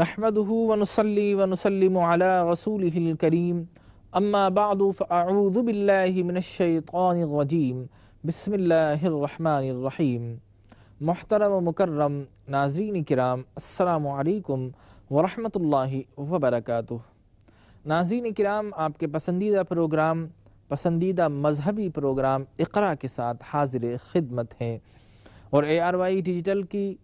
نحمده ونصلي ونسلم على رسوله الكريم. اما بعد فاعوذ بالله من الشيطان الرجيم. بسم الله الرحمن الرحيم. محترم و مکرم ناظرین کرام، السلام علیکم ورحمۃ اللہ وبرکاتہ. ناظرین کرام، آپ کے پسندیدہ پروگرام، پسندیدہ مذہبی پروگرام اقرا کے ساتھ حاضر خدمت ہیں. اور اے آر وائی ڈیجیٹل کی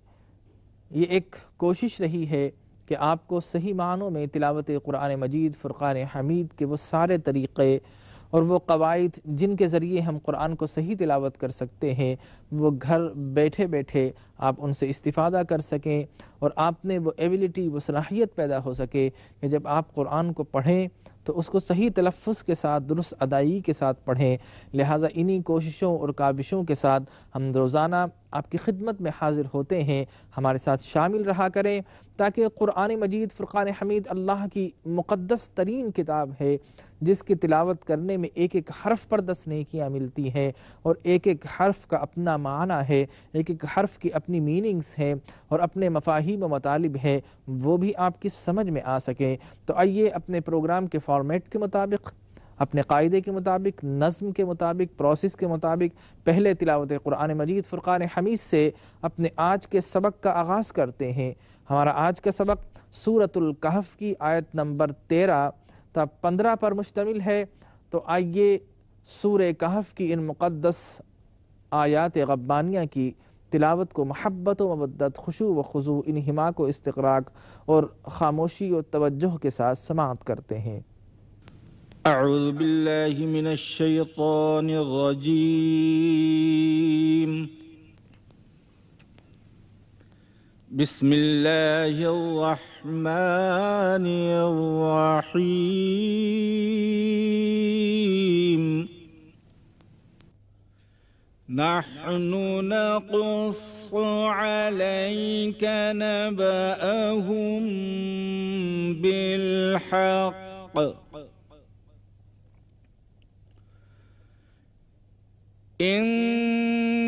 یہ ایک کوشش رہی ہے کہ آپ کو صحیح معنوں میں تلاوت قرآن مجید، فرقان حمید کے وہ سارے طریقے اور وہ قواعد جن کے ذریعے ہم قرآن کو صحیح تلاوت کر سکتے ہیں، وہ گھر بیٹھے بیٹھے آپ ان سے استفادہ کر سکیں اور آپ نے وہ ایبلٹی وہ صلاحیت پیدا ہو سکے کہ جب آپ قرآن کو پڑھیں تو اس کو صحیح تلفظ کے ساتھ، درست ادائیگی کے ساتھ پڑھیں۔ لہٰذا انہی کوششوں اور کابشوں کے ساتھ ہم روزانہ آپ کی خدمت میں حاضر ہوتے ہیں، ہمارے ساتھ شامل رہا کریں تاکہ قرآن مجید، فرقان حمید اللہ کی مقدس ترین کتاب ہے، جس کی تلاوت کرنے میں ایک ایک حرف پر دس نیکیاں ملتی ہیں اور ایک ایک حرف کا اپنا معنی ہے، ایک ایک حرف کی اپنی میننگز ہیں اور اپنے مفاہیم و مطالب ہیں، وہ بھی آپ کی سمجھ میں آ سکیں۔ تو آئیے اپنے پروگرام کے فارمیٹ کے مطابق اپنے قاعدے کے مطابق، نظم کے مطابق پروسیس کے مطابق، پہلے تلاوت قرآن مجید فرقان حمید سے اپنے آج کے سبق کا آغاز کرتے ہیں۔ ہمارا آج کا سبق سورت القحف کی آیت نمبر تیرہ، تا پندرہ پر مشتمل ہے۔ تو آئیے سور کہف کی ان مقدس آیات غبانیہ کی تلاوت کو محبت و مبدت خوشو و خضو انہما کو استقراق اور خاموشی و توجہ کے ساتھ سماعت کرتے ہیں۔ أعوذ باللہ من الشیطان الرجیم بسم الله الرحمن الرحيم. نحن نقص عليك نبأهم بالحق.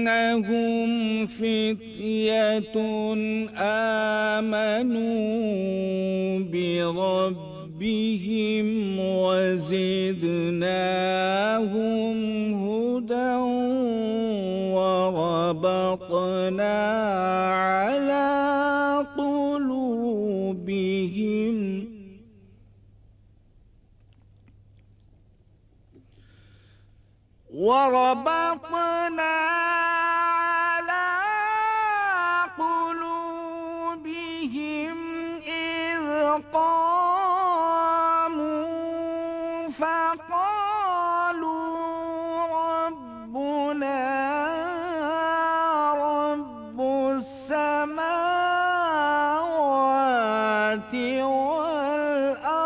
إنهم فتية آمنوا بربهم وزدناهم هدى وربطنا على وربطنا على قلوبهم إذ قاموا فقالوا ربنا رب السماوات والأرض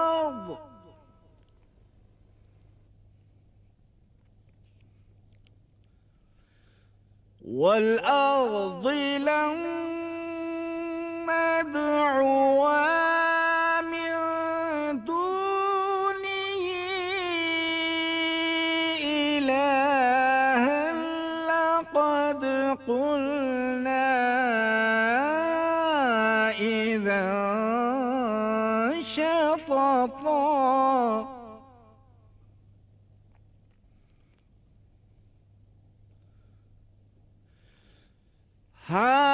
والأرض لما دعوها Hi.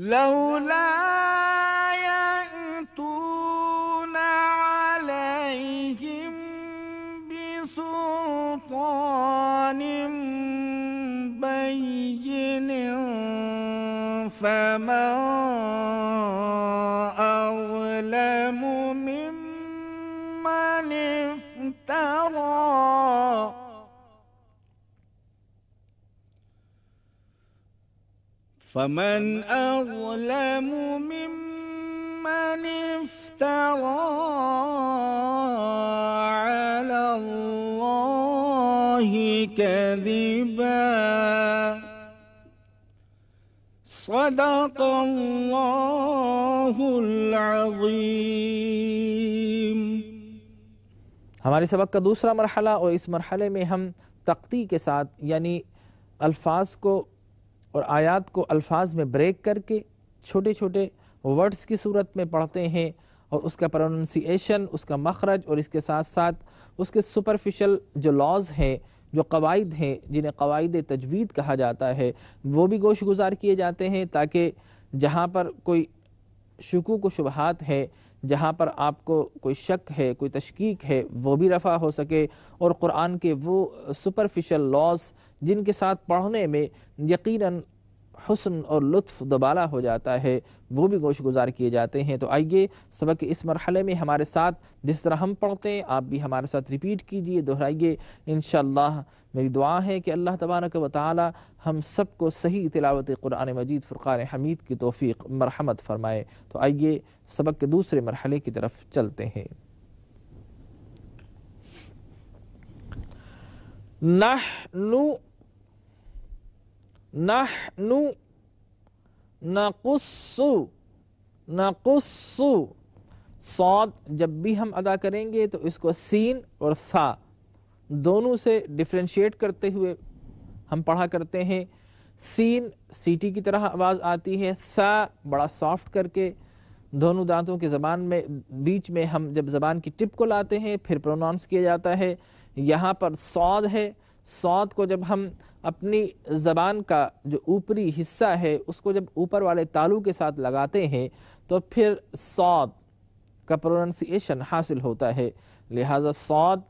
لولا يأتون عليهم بسلطان بين فمن أظلم ممن افترى فمن أظلم ممن افترى على الله كذبا. صدق الله العظيم. ہماری سبق کا دوسرا مرحلہ اور اس مرحلے میں ہم تقتی کے ساتھ یعنی الفاظ کو اور آیات کو الفاظ میں بریک کر کے چھوٹے چھوٹے ورڈز کی صورت میں پڑھتے ہیں اور اس کا پروننسیشن، اس کا مخرج اور اس کے ساتھ ساتھ اس کے سپرفیشل جو لاز ہیں، جو قواعد ہیں، جنہیں قواعد تجوید کہا جاتا ہے، وہ بھی گوش گزار کیے جاتے ہیں تاکہ جہاں پر کوئی شکوک و شبہات ہے جہاں پر آپ کو کوئی شک ہے، کوئی تشکیق ہے، وہ بھی رفع ہو سکے اور قرآن کے وہ سپرفیشل لاس جن کے ساتھ پڑھنے میں یقیناً حسن اور لطف دوبالا ہو جاتا ہے، وہ بھی گوش گزار کیے جاتے ہیں۔ تو آئیے سبق کے اس مرحلے میں ہمارے ساتھ جس طرح ہم پڑھتے ہیں، آپ بھی ہمارے ساتھ ریپیٹ کیجیے، دہرائیے۔ انشاءاللہ میری دعا ہے کہ اللہ تبارک و تعالی ہم سب کو صحیح تلاوت قرآن مجید فرقان حمید کی توفیق، مرحمت فرمائے۔ تو آئیے سبق کے دوسرے مرحلے کی طرف چلتے ہیں۔ نحن نحن نقص نقص صاد جب بھی ہم ادا کریں گے تو اس کو سین اور سا دونوں سے ڈفرینشیٹ کرتے ہوئے ہم پڑھا کرتے ہیں۔ سین سیٹی کی طرح آواز آتی ہے، سا بڑا سافٹ کر کے دونوں دانتوں کے زبان میں بیچ میں ہم جب زبان کی ٹپ کو لاتے ہیں، پھر پروناؤنس کیا جاتا ہے۔ یہاں پر سعود ہے۔ سعود کو جب ہم اپنی زبان کا جو اوپری حصہ ہے، اس کو جب اوپر والے تالو کے ساتھ لگاتے ہیں، تو پھر سعود کا پروننسیشن حاصل ہوتا ہے۔ لہذا سعود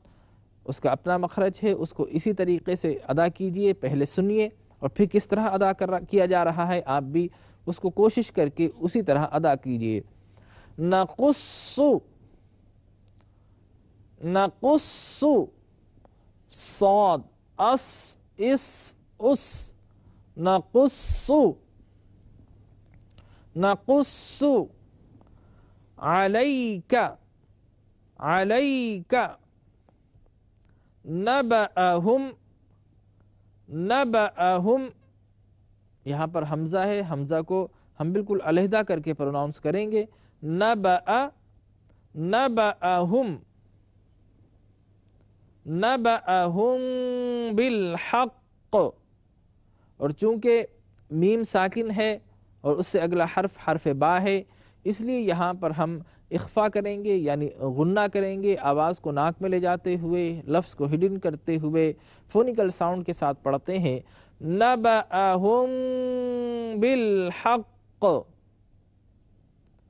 اس کا اپنا مخرج ہے، اس کو اسی طریقے سے ادا کیجیے، پہلے سنیے اور پھر کس طرح ادا کر کیا جا رہا ہے، آپ بھی اس کو کوشش کر کے اسی طرح ادا کیجیے۔ نقص نقص صاد، اس اس اس، نقص نقص، علیک علیک، نبأہم نبأہم۔ یہاں پر حمزہ ہے، حمزہ کو ہم بالکل علیحدہ کر کے پروناؤنس کریں گے۔ نبأ، نبأہم۔ نبأہم بالحق۔ اور چونکہ میم ساکن ہے اور اس سے اگلا حرف حرف با ہے، اس لیے یہاں پر ہم اخفا کریں گے یعنی غنہ کریں گے، آواز کو ناک میں لے جاتے ہوئے، لفظ کو ہڈن کرتے ہوئے فونیکل ساؤنڈ کے ساتھ پڑھتے ہیں۔ نبأہم بالحق۔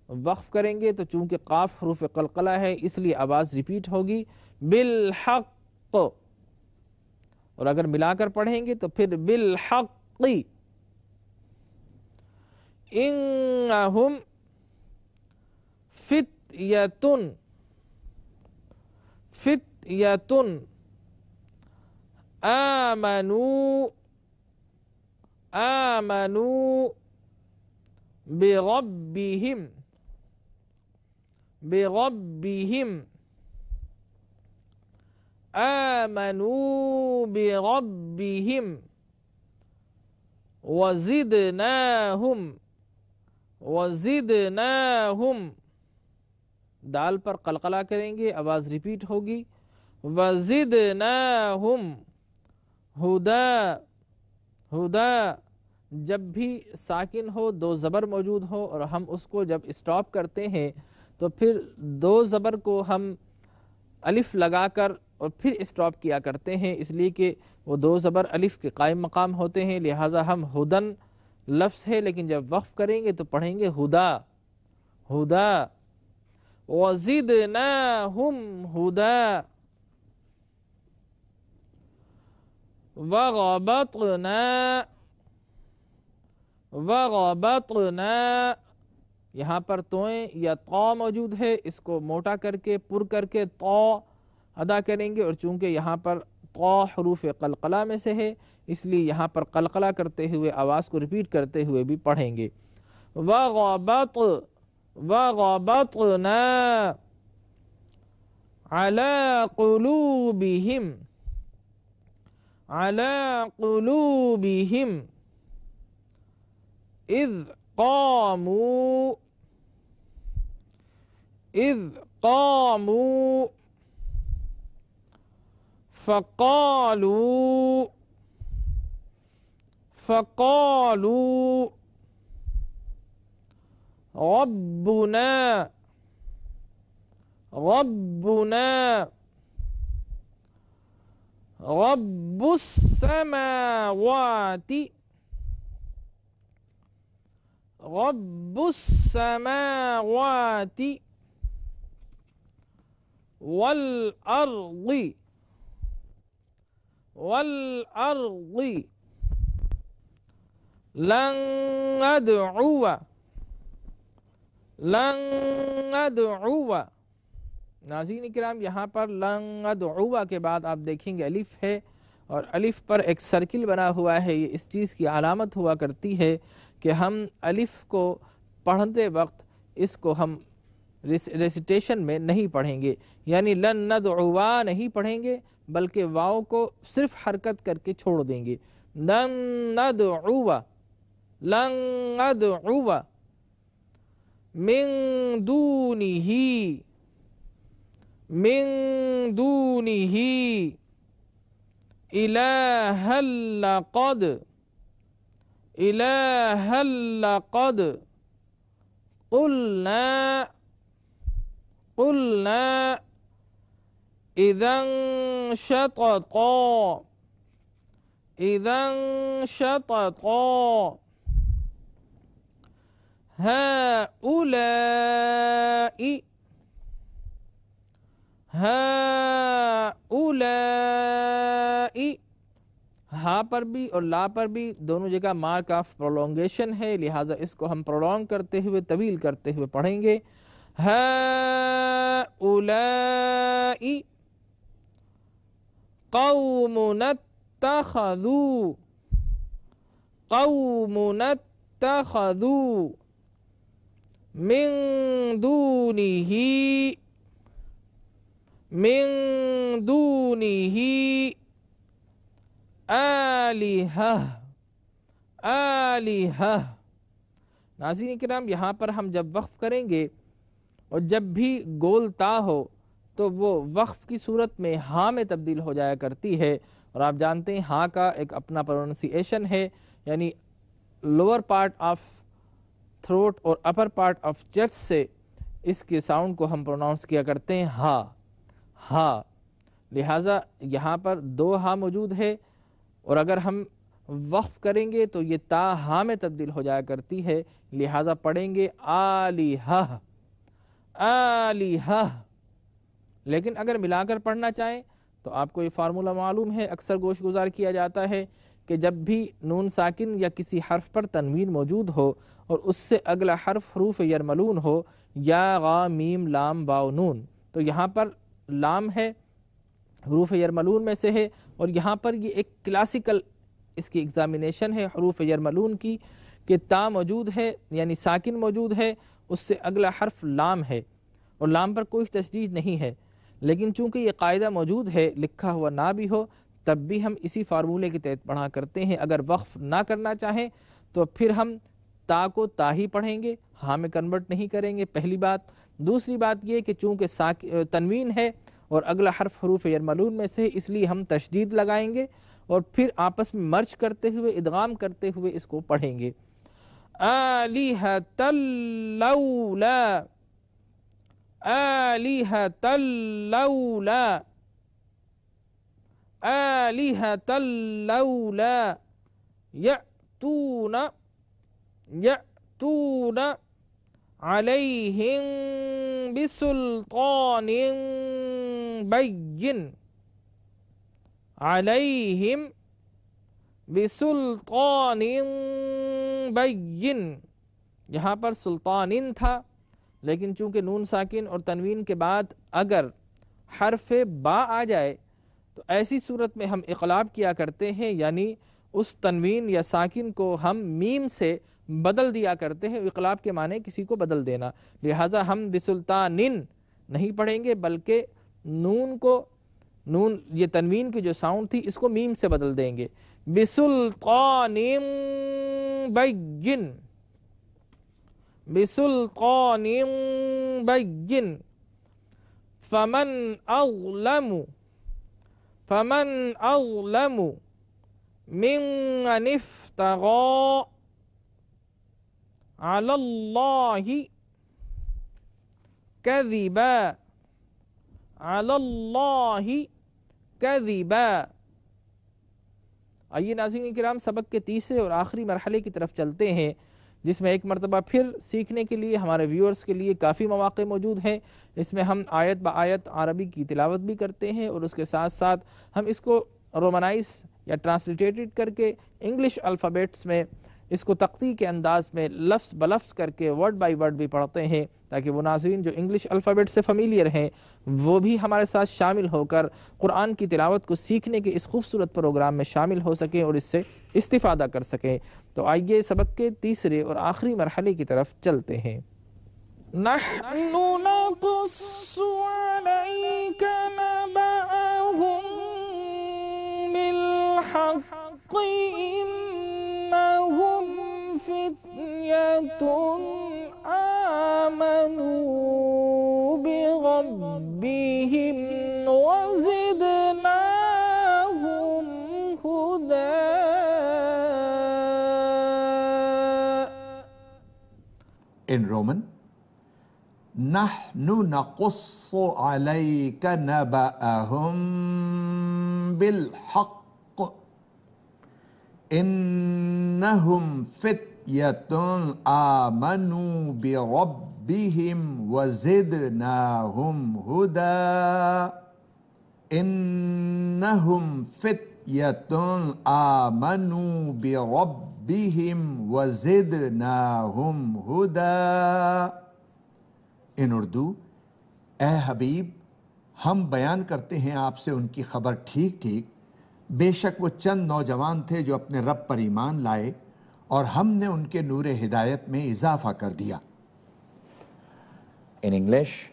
وقف کریں گے تو چونکہ قاف حروف قلقلہ ہے، اس لیے آواز ریپیٹ ہوگی۔ بالحق۔ اور اگر ملا کر پڑھیں گے تو پھر بالحق انہم فتیتن فتیتن آمنوا آمنوا بربهم بربهم آمنوا بربهم وزدناهم وزدناهم دال پر قلقلہ کریں گے، آواز ریپیٹ ہوگی۔ وزدناهم ہدا ہدا۔ جب بھی ساکن ہو، دو زبر موجود ہو اور ہم اس کو جب اسٹاپ کرتے ہیں، تو پھر دو زبر کو ہم الف لگا کر اور پھر اسٹاپ کیا کرتے ہیں، اس لیے کہ وہ دو زبر الف کے قائم مقام ہوتے ہیں، لہٰذا ہم ہدن لفظ ہے، لیکن جب وقف کریں گے تو پڑھیں گے ہدا ہدا، وزدناہم ہدا، وغبطنا وغبطنا یہاں پر توئیں یا تو موجود ہے، اس کو موٹا کر کے، پر کر کے تو ادا کریں گے اور چونکہ یہاں پر تو حروف قلقلہ میں سے ہے، اس لیے یہاں پر قلقلہ کرتے ہوئے، آواز کو ریپیٹ کرتے ہوئے بھی پڑھیں گے۔ وغبط وربطنا على قلوبهم على قلوبهم إذ قاموا إذ قاموا فقالوا فقالوا ربنا ربنا رب السماوات رب السماوات والأرض والأرض لن ندعو لن ندعو ناظرین کرام، یہاں پر لن ندعو کے بعد آپ دیکھیں گے، الف ہے اور الف پر ایک سرکل بنا ہوا ہے، یہ اس چیز کی علامت ہوا کرتی ہے۔ کہ ہم الف کو پڑھتے وقت اس کو ہم ریسیٹیشن میں نہیں پڑھیں گے۔ یعنی لن ندعوا نہیں پڑھیں گے، بلکہ واؤ کو صرف حرکت کر کے چھوڑ دیں گے۔ لن ندعوا لن ندعوا من دونه من دونه إلها لقد إلها لقد قلنا قلنا إذا انشططا إذا انشططا هؤلاء هؤلاء ہا پر بھی اور لا پر بھی دونوں جگہ مارک آف پرولونگیشن ہے، لہٰذا اس کو ہم پرولونگ کرتے ہوئے، طویل کرتے ہوئے پڑھیں گے۔ هؤلاء قوم اتخذوا قوم اتخذوا من دونه من دونه آلہہ آلہہ ناظرین کرام، یہاں پر ہم جب وقف کریں گے اور جب بھی گول تا ہو تو وہ وقف کی صورت میں ہاں میں تبدیل ہو جایا کرتی ہے۔ اور آپ جانتے ہیں ہاں کا ایک اپنا پروننسیشن ہے یعنی لوور پارٹ آف تھروٹ اور اپر پارٹ آف چیسٹ سے اس کے ساؤنڈ کو ہم پروناؤنس کیا کرتے ہیں ہا ہا لہٰذا یہاں پر دو ہا موجود ہے۔ اور اگر ہم وقف کریں گے تو یہ تا ہا میں تبدیل ہو جایا کرتی ہے، لہٰذا پڑھیں گے آلیہہ آلیہہ۔ لیکن اگر ملا کر پڑھنا چاہیں تو آپ کو یہ فارمولہ معلوم ہے، اکثر گوش گزار کیا جاتا ہے کہ جب بھی نون ساکن یا کسی حرف پر تنوین موجود ہو اور اس سے اگلا حرف حروف یرملون ہو، یا غا، میم، لام، باؤ، نون، تو یہاں پر لام ہے حروف یرملون میں سے ہے اور یہاں پر یہ ایک کلاسیکل اس کی ایگزامینیشن ہے، حروف یرملون کی کہ تا موجود ہے یعنی ساکن موجود ہے، اس سے اگلا حرف لام ہے اور لام پر کوئی تشدید نہیں ہے۔ لیکن چونکہ یہ قاعدہ موجود ہے، لکھا ہوا نہ بھی ہو، تب بھی ہم اسی فارمولے کے تحت پڑھا کرتے ہیں۔ اگر وقف نہ کرنا چاہیں تو پھر ہم تا کو تا ہی پڑھیں گے۔ ہاں میں کنورٹ نہیں کریں گے، پہلی بات۔ دوسری بات یہ کہ چونکہ تنوین ہے اور اگلا حرف حروف یرملون میں سے، اس لیے ہم تشدید لگائیں گے اور پھر آپس میں مرچ کرتے ہوئے، ادغام کرتے ہوئے اس کو پڑھیں گے۔ آلیہت اللولا آلیہت اللولا آلیہت اللولا یأتون یأتون علیہم بسلطان بین علیہم بسلطان بین یہاں پر سلطان تھا، لیکن چونکہ نون ساکن اور تنوین کے بعد اگر حرف با آ جائے، تو ایسی صورت میں ہم اقلاب کیا کرتے ہیں یعنی اس تنوین یا ساکن کو ہم میم سے بدل دیا کرتے ہیں، اقلاب کے معنی کسی کو بدل دینا۔ لہٰذا ہم بسلطان نہیں پڑھیں گے، بلکہ نون کو، نون، یہ تنوین کی جو ساؤنڈ تھی، اس کو میم سے بدل دیں گے۔ بسلطان بین۔ بسلطان بین۔ فمن اغلم فمن اغلم من افتغى۔ على الله كذبا على الله كذبا آئیے ناظرین کرام، سبق کے تیسرے اور آخری مرحلے کی طرف چلتے ہیں، جس میں ایک مرتبہ پھر سیکھنے کے لیے ہمارے ویورز کے لیے کافی مواقع موجود ہیں، اس میں ہم آیت با آیت عربی کی تلاوت بھی کرتے ہیں اور اس کے ساتھ ساتھ ہم اس کو رومنائز یا ٹرانسلیٹیڈ کر کے انگلش الفابیٹس میں اس کو تختی کے انداز میں لفظ بلفظ کر کے ورڈ بائی ورڈ بھی پڑھتے ہیں تاکہ وہ ناظرین جو انگلش الفابیٹ سے فمیلیر ہیں، وہ بھی ہمارے ساتھ شامل ہو کر قرآن کی تلاوت کو سیکھنے کے اس خوبصورت پروگرام میں شامل ہو سکیں اور اس سے استفادہ کر سکیں۔ تو آئیے سبق کے تیسرے اور آخری مرحلے کی طرف چلتے ہیں۔ نحن نقص عليك نبأهم بالحق فتية آمنوا بربهم وزدناهم هدى In Roman, نحن نقص عليك نبأهم بالحق إنهم فتية آمنوا بربهم وزدناهم هدى. إنهم فتية آمنوا بربهم وزدناهم هدى. ان اردو، اے حبیب، ہم بیان کرتے ہیں آپ سے ان کی خبر ٹھیک ٹھیک۔ بے شک وہ چند نوجوان تھے جو اپنے رب پر ایمان لائے۔ اور ہم نے ان کے نور ہدایت میں اضافہ کر دیا In English,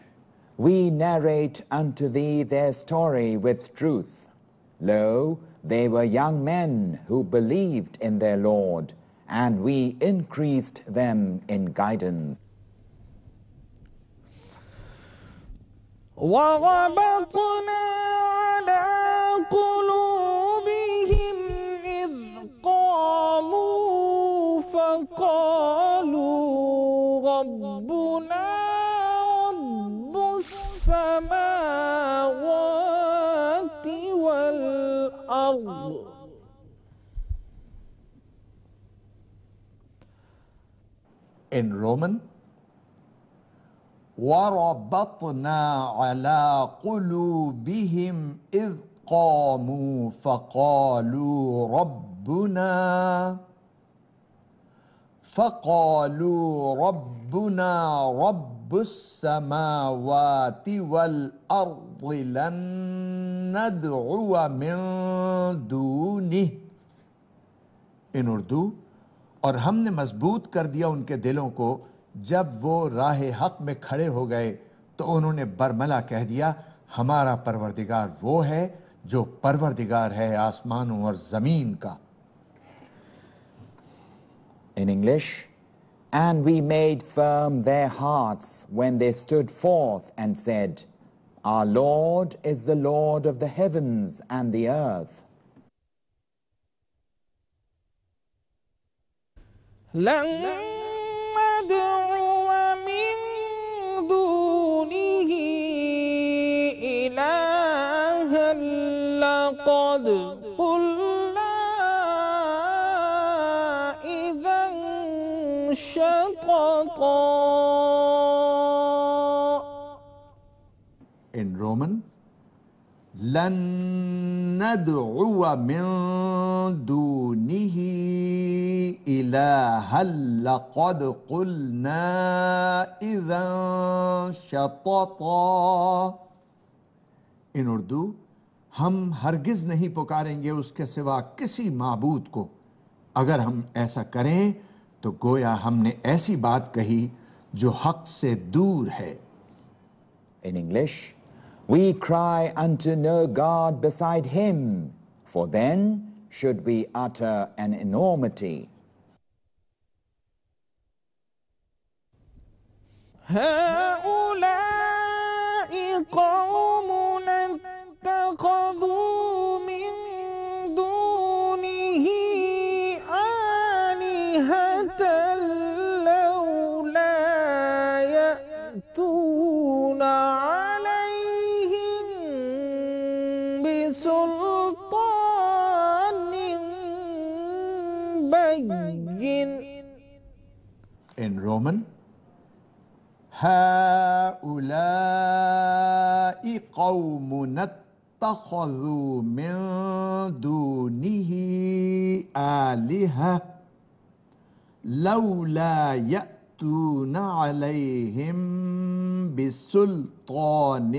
we narrate unto thee their story with truth. Lo, they were young men who believed in their Lord, and we increased them in guidance. وربطنا على قلوبهم ربنا رب السماوات والأرض. In Roman, وربطنا على قلوبهم إذ قاموا فقالوا ربنا فقالوا ربنا رب السماوات والأرض لن ندعو من دونه ان اردو اور ہم نے مضبوط کر دیا ان کے دلوں کو جب وہ راہ حق میں کھڑے ہو گئے تو انہوں نے برملا کہہ دیا، ہمارا پروردگار وہ ہے جو پروردگار ہے آسمانوں اور زمین کا۔ In English, and we made firm their hearts when they stood forth and said, Our Lord is the Lord of the heavens and the earth. لن ندعو من دونه إلها لقد In Roman, لن ندعو من دونه إلها لقد قلنا إذا شططا ان اردو ہم ہرگز نہیں پکاریں گے اس کے سوا کسی معبود کو اگر ہم ایسا کریں تو گویا ہم نے ایسی بات کہی جو حق سے دور ہے In English, we cry unto no God beside him, for then should we utter an enormity. هؤلاء هؤلاء قوم اتخذوا من دونه آلهة لولا يأتون عليهم بسلطان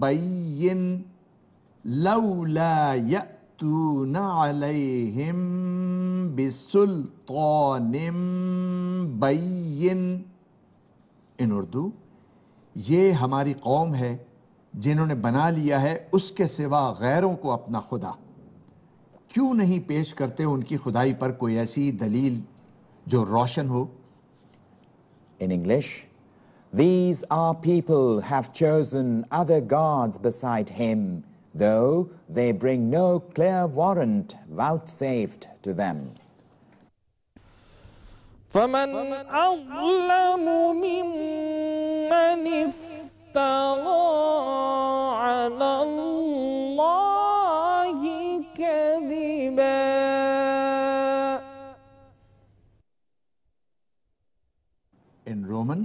بين لولا يأتون عليهم بسلطان بين. ان اردو یہ ہماری قوم ہے جنہوں نے بنا لیا ہے اس کے سوا غیروں کو اپنا خدا کیوں نہیں پیش کرتے ان کی خدائی پر کوئی ایسی دلیل جو روشن ہو In English, these are people have chosen other gods beside him, though they bring no clear warrant vouchsafed to them. فمن أظلم ممن افترى على الله كذبا. ان رومن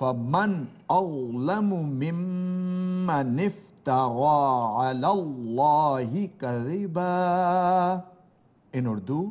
فمن اظلم ممن افترى على الله كذبا. ان Urdu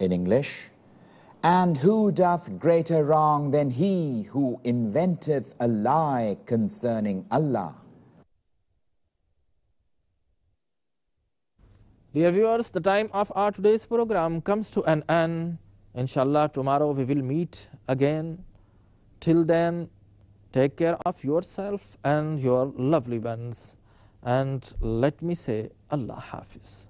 In English, And who doth greater wrong than he who inventeth a lie concerning Allah? Dear viewers, the time of our today's program comes to an end. Inshallah, tomorrow we will meet again. Till then, Take care of yourself and your lovely ones. And let me say, Allah Hafiz.